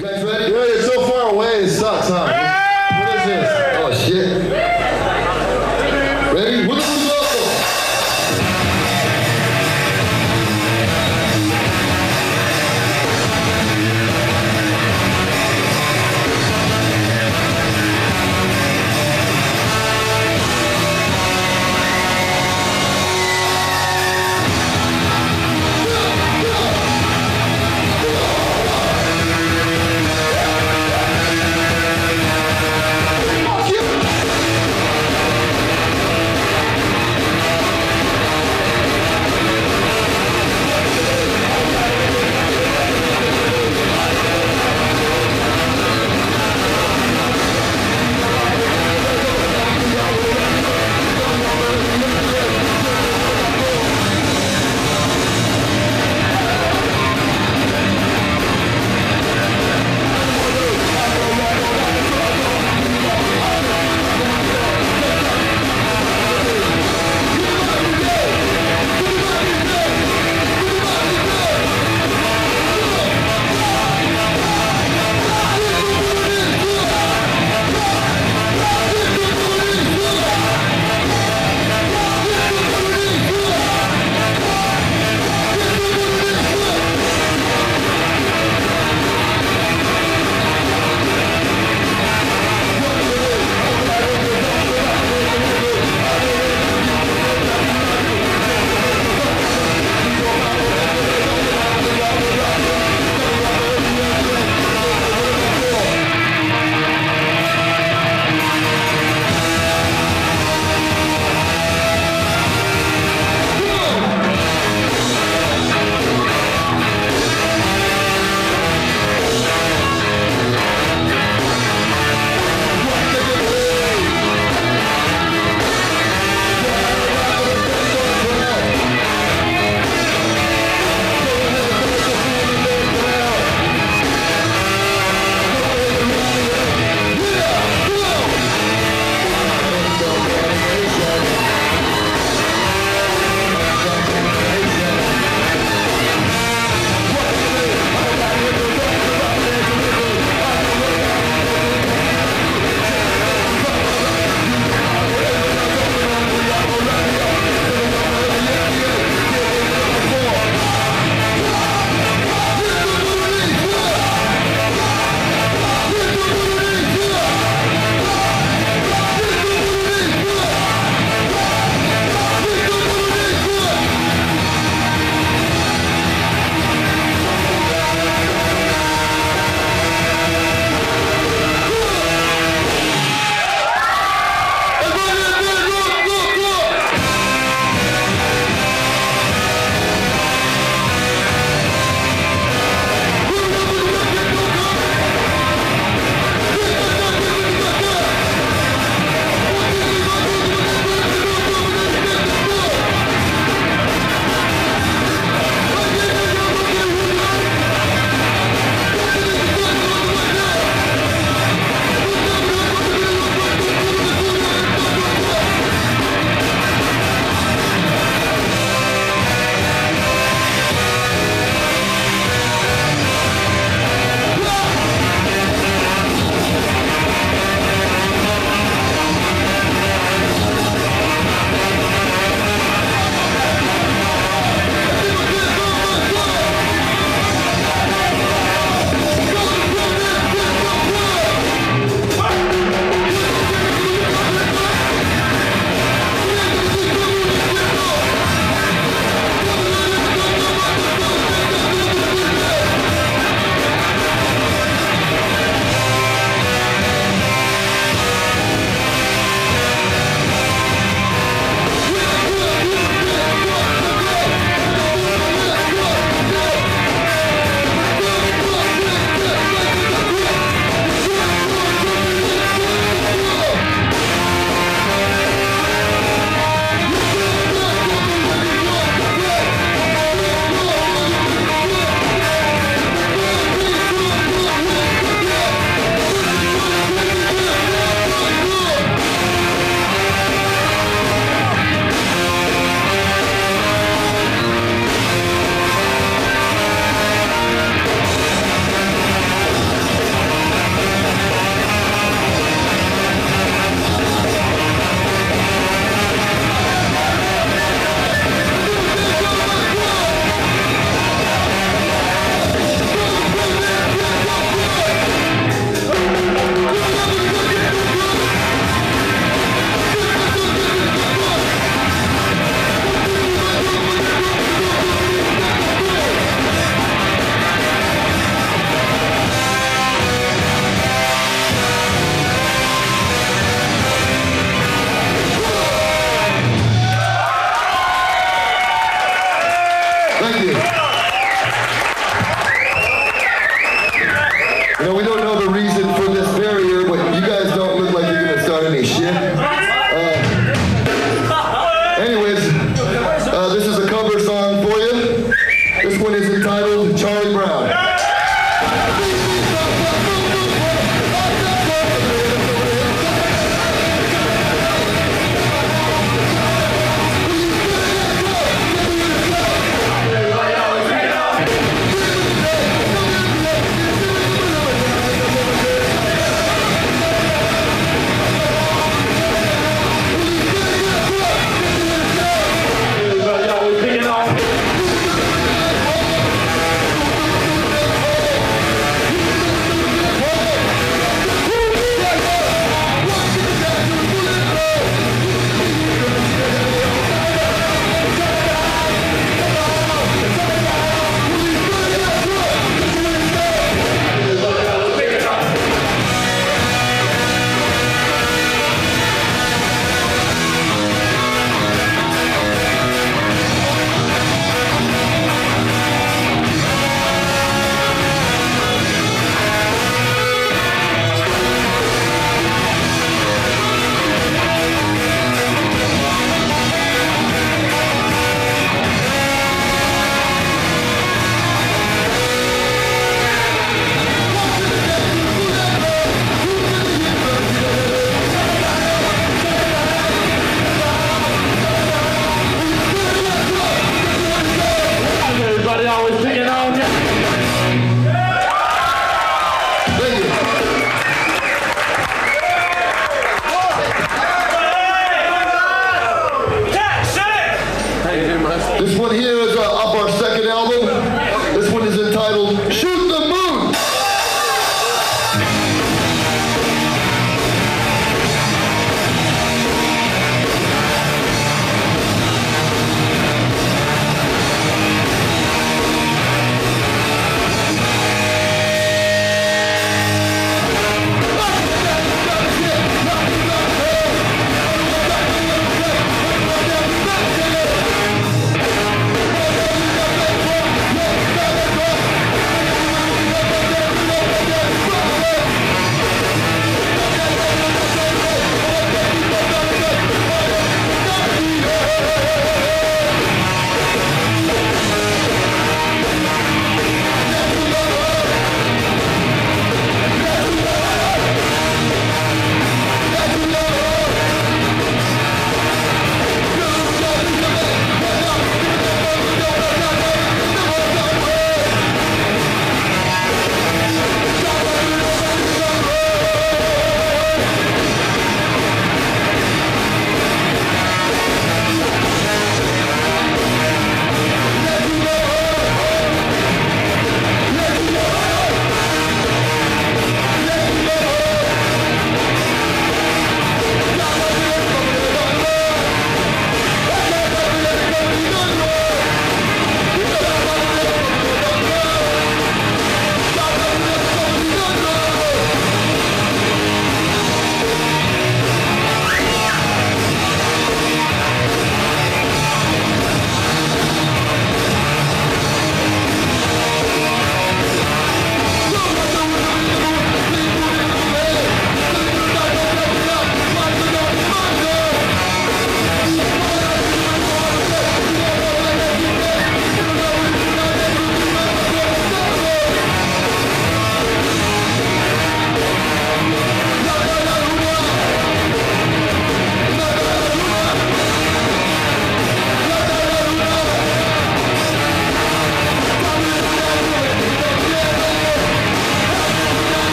You guys ready? Yeah, it's so far away, it sucks, huh? What is this? Oh, shit.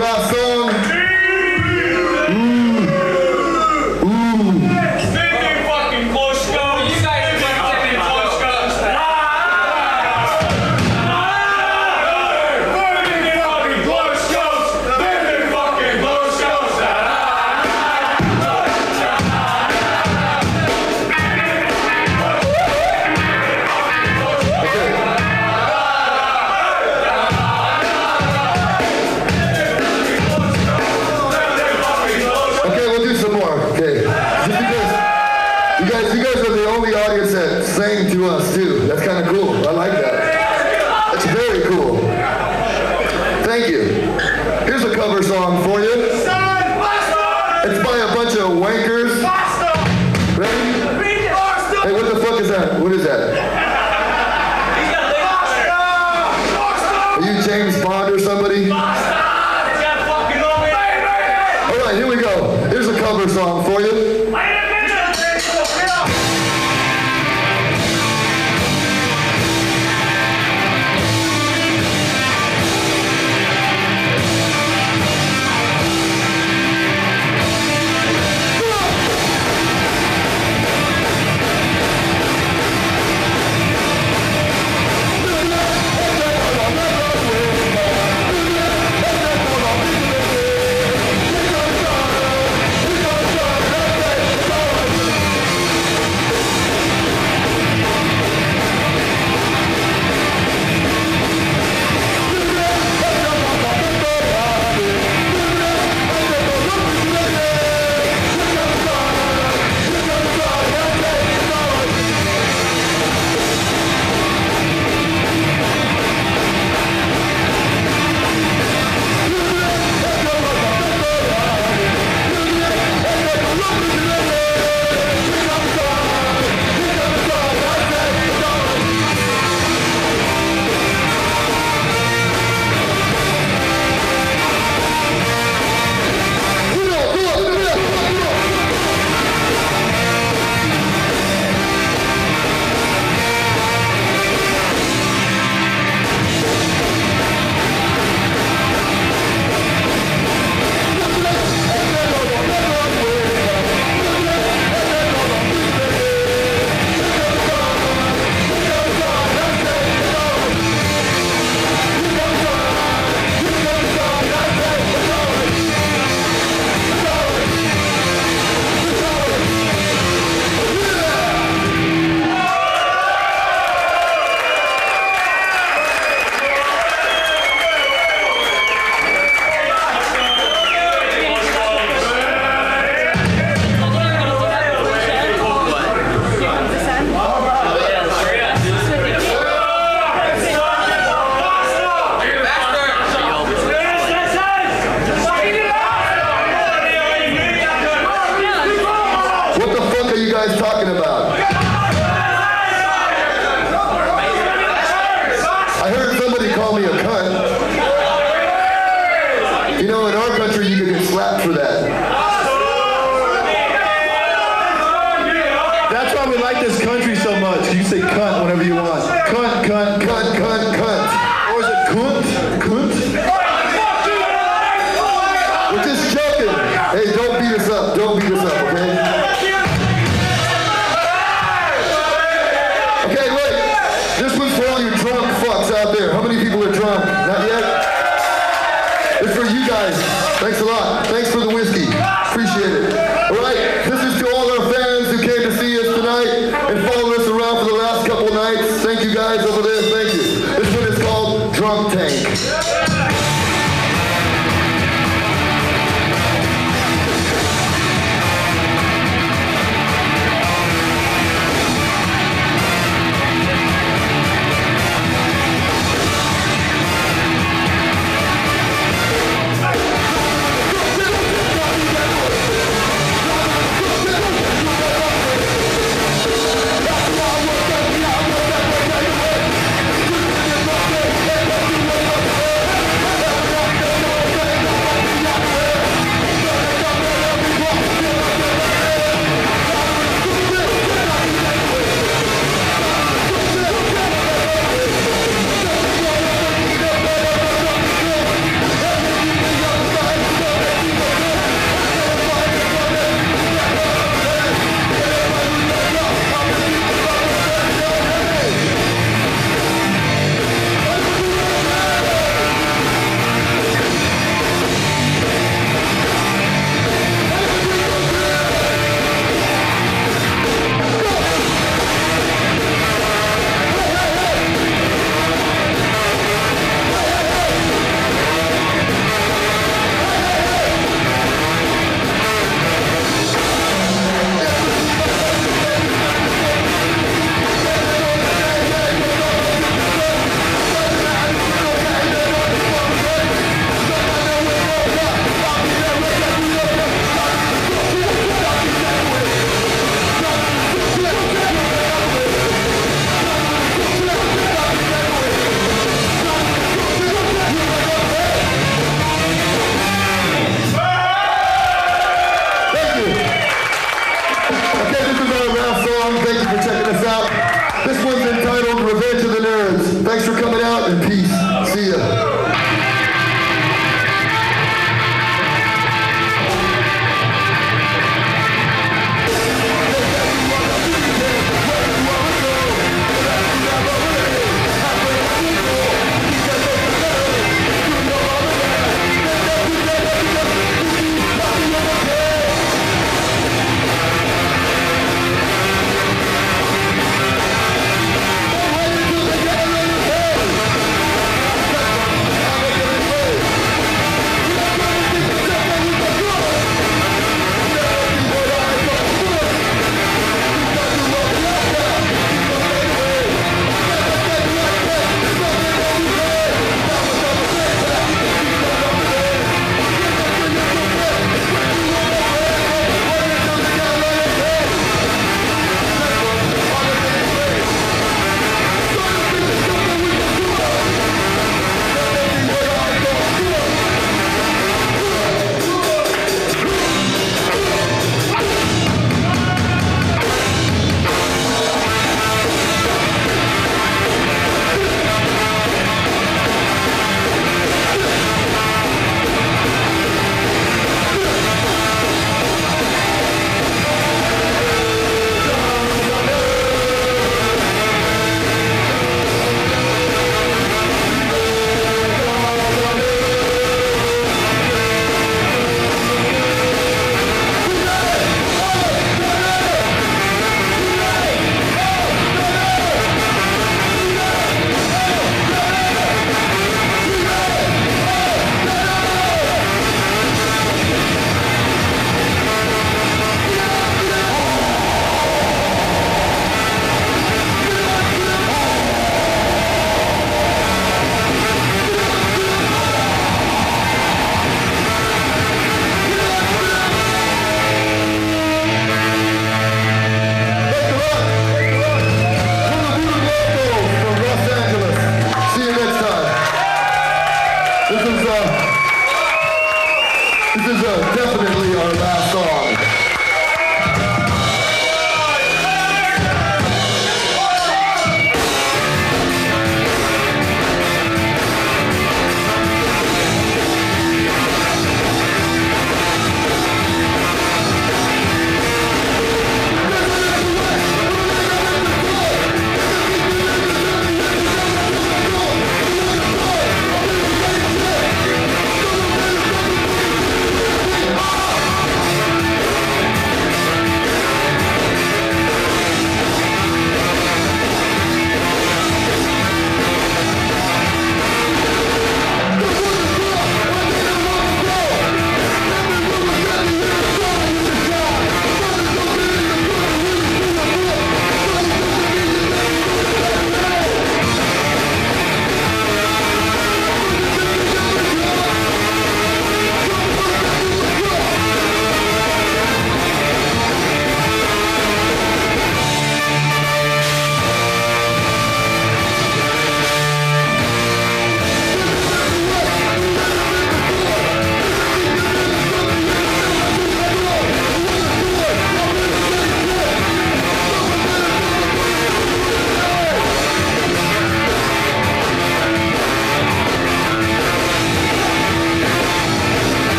Out.